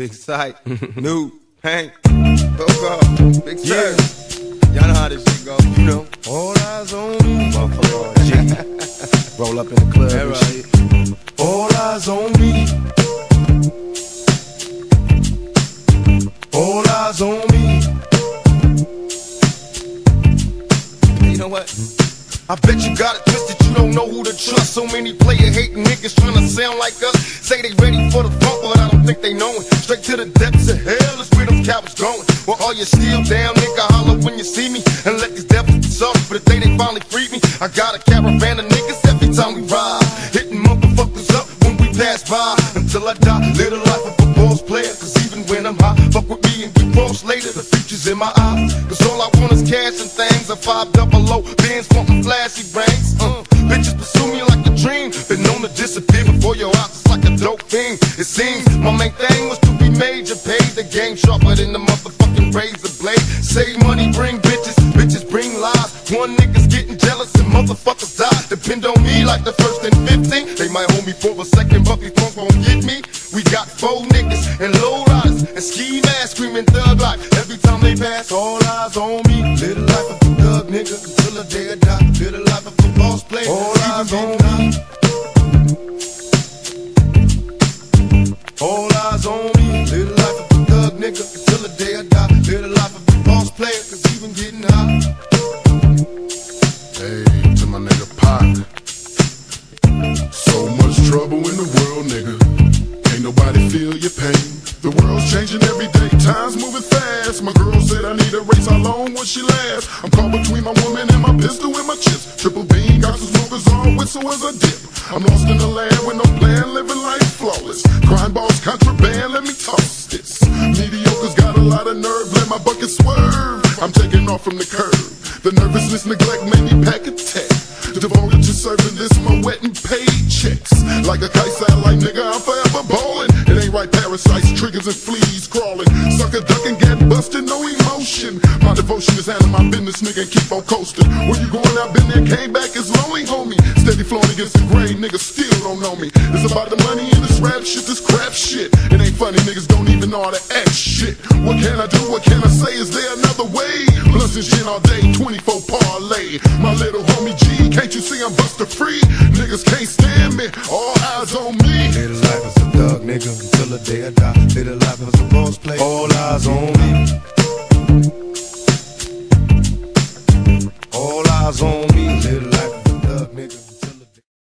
Big Syke, New, Hank, Coco, Big Sir. Y'all know how this shit go. You know. All eyes on me. Motherfucker, G. Roll up in the club and shit. All eyes on me. All eyes on me. You know what? I bet you got it twisted, you don't know who to trust. So many player hating niggas trying to sound like us. Say they ready for the I don't think they know it. Straight to the depths of hell is where them cowards going. Well, all you still down, nigga, holler when you see me. And let these devils be soft for the day they finally free me. I got a caravan of niggas every time we ride. Hitting motherfuckers up when we pass by. Until I die, live the life of a boss player. Cause even when I'm high, fuck with me and get cross later. The future's in my eyes. Cause all I want is cash and things. A five double low, bands wanting flashy rings. Uh, bitches pursue me like known to disappear before your eyes. It's like a dope thing. It seems my main thing was to be major. Paid the game sharper than the motherfucking razor blade. Save money, bring bitches. Bitches bring lies. One nigga's getting jealous and motherfuckers die. Depend on me like the first and 15. They might hold me for a second, but these punks won't get me. We got four niggas and low riders and ski masks screaming thug life. Every time they pass, all eyes on me. Live the life of a thug nigga until the day I die. Live the life of a boss player. All eyes on me. All eyes on me. Live life of a thug nigga until the day I die. Live the life of a boss player, cause even getting high. Hey, to my nigga Pac. So much trouble in the world, nigga. Ain't nobody feel your pain. The world's changing every day, time's moving fast. My girl said I need a race, how long will she last? I'm caught between my woman and my pistol and my chips. Triple beam, got some smokers on, whistle as a dip. I'm lost in the land with no plan, living life flawless. Crime balls, contraband, let me toss this. Mediocre's got a lot of nerve, let my bucket swerve. I'm taking off from the curb. The nervousness, neglect made me pack a tech. Devoted to serving this, my wet and paid checks. Like a kite satellite, nigga, I'm forever ballin'. It ain't right, parasites, triggers, and fleas crawling. Sucker ducking, get busted, no emotion. My devotion is handling my business, nigga, keep on coasting. Where you going, I've been there, came back, it's lonely, homie. Steady flowing against the grain, niggas still don't know me. It's about the money and this rap shit, this crap shit. It ain't funny, niggas don't even know how to act shit. What can I do, what can I say, is there another way? Blunts and gin all day, 24 parlay. My little homie G, can't you see I'm buster free? Niggas can't stand me, all eyes on me. Live life as a thug nigga until the day I die. Live life as a boss player. All eyes on me. All eyes